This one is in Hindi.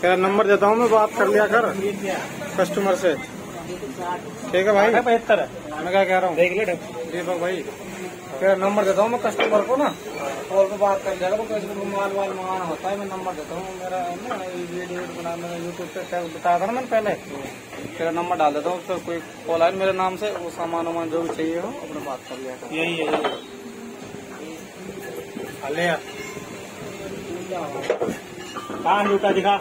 तेरा नंबर देता हूँ मैं बात कर लिया कर। कस्टमर से। ठीक है भाई? पचहत्तर मैं क्या कह रहा हूँ? देख ले दीपक भाई तेरा नंबर देता हूँ मैं कस्टमर को ना। कॉल पे बात कर लिया करो कैसे माल वाल मंगाना होता है मैं नंबर देता हूँ। मेरा ना वीडियो बना मैंने यूट्यूब पे बताया था ना मैंने पहले? तेरा नंबर डाल देता हूँ तो कोई कॉल आए मेरे नाम से वो सामान वामान जो भी चाहिए हो अपने बात कर लिया करो। यही है ले कहाँ जूता दिखा